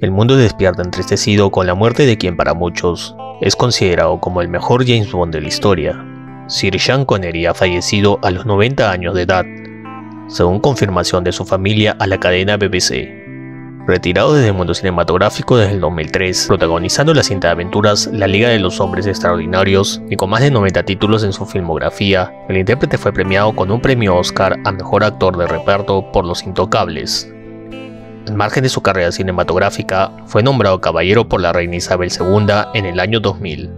El mundo despierta entristecido con la muerte de quien para muchos es considerado como el mejor James Bond de la historia. Sir Sean Connery ha fallecido a los 90 años de edad, según confirmación de su familia a la cadena BBC. Retirado desde el mundo cinematográfico desde el 2003, protagonizando la cinta de aventuras La Liga de los Hombres Extraordinarios y con más de 90 títulos en su filmografía, el intérprete fue premiado con un premio Oscar a Mejor Actor de Reparto por Los Intocables, al margen de su carrera cinematográfica, fue nombrado caballero por la reina Isabel II en el año 2000.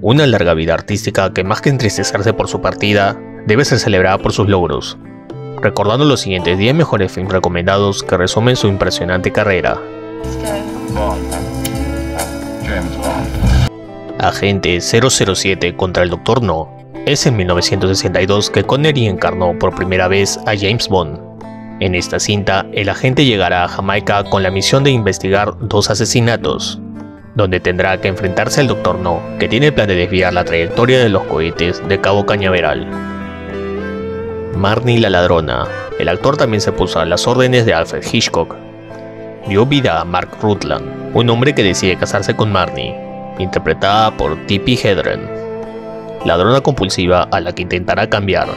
Una larga vida artística que más que entristecerse por su partida, debe ser celebrada por sus logros, recordando los siguientes 10 mejores films recomendados que resumen su impresionante carrera. Agente 007 contra el Dr. No es en 1962 que Connery encarnó por primera vez a James Bond en esta cinta, el agente llegará a Jamaica con la misión de investigar dos asesinatos, donde tendrá que enfrentarse al Dr. No, que tiene el plan de desviar la trayectoria de los cohetes de Cabo Cañaveral. Marnie la ladrona. El actor también se puso a las órdenes de Alfred Hitchcock. Dio vida a Mark Rutland, un hombre que decide casarse con Marnie, interpretada por Tippi Hedren, ladrona compulsiva a la que intentará cambiar,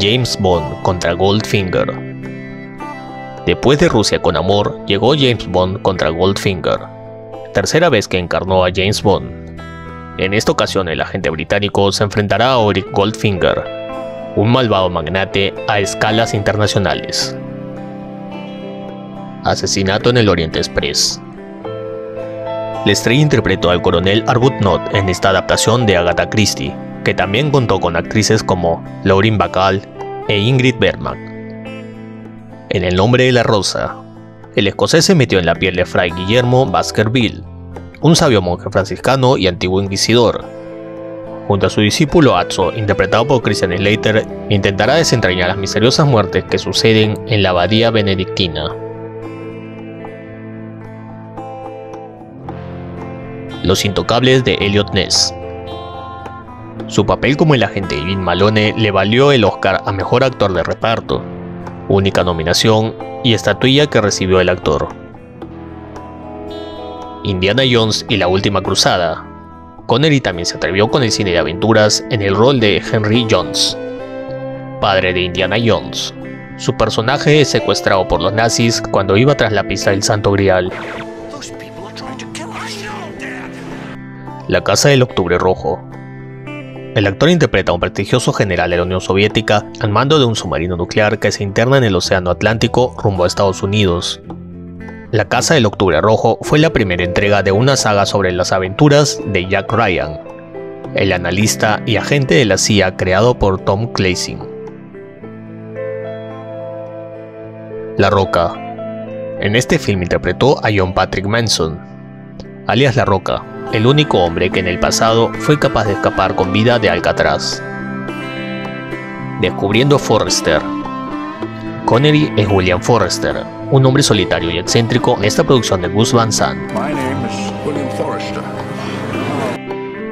James Bond contra Goldfinger. Después de Rusia con Amor, llegó James Bond contra Goldfinger, tercera vez que encarnó a James Bond. En esta ocasión el agente británico se enfrentará a Oric Goldfinger, un malvado magnate a escalas internacionales. Asesinato en el Oriente Express. La interpretó al coronel Arbuthnot en esta adaptación de Agatha Christie, que también contó con actrices como Lauren Bacall e Ingrid Bergman. En el nombre de la rosa, el escocés se metió en la piel de Fray Guillermo Baskerville, un sabio monje franciscano y antiguo inquisidor. Junto a su discípulo Atzo, interpretado por Christian Slater, intentará desentrañar las misteriosas muertes que suceden en la abadía benedictina. Los intocables de Elliot Ness su papel como el agente Vin Malone le valió el Oscar a Mejor Actor de Reparto, única nominación y estatuilla que recibió el actor. Indiana Jones y la Última Cruzada. Connery también se atrevió con el cine de aventuras en el rol de Henry Jones, padre de Indiana Jones. Su personaje es secuestrado por los nazis cuando iba tras la pista del Santo Grial. La Casa del Octubre Rojo. El actor interpreta a un prestigioso general de la Unión Soviética al mando de un submarino nuclear que se interna en el Océano Atlántico rumbo a Estados Unidos. La Casa del Octubre Rojo fue la primera entrega de una saga sobre las aventuras de Jack Ryan, el analista y agente de la CIA creado por Tom Clancy. La Roca. En este film interpretó a John Patrick Manson, alias La Roca, el único hombre que en el pasado fue capaz de escapar con vida de Alcatraz. Descubriendo Forrester. Connery es William Forrester, un hombre solitario y excéntrico en esta producción de Gus Van Sant.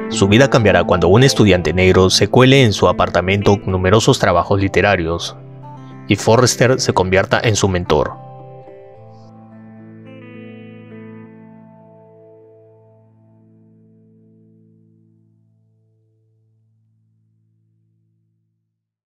Su vida cambiará cuando un estudiante negro se cuele en su apartamento con numerosos trabajos literarios, y Forrester se convierta en su mentor.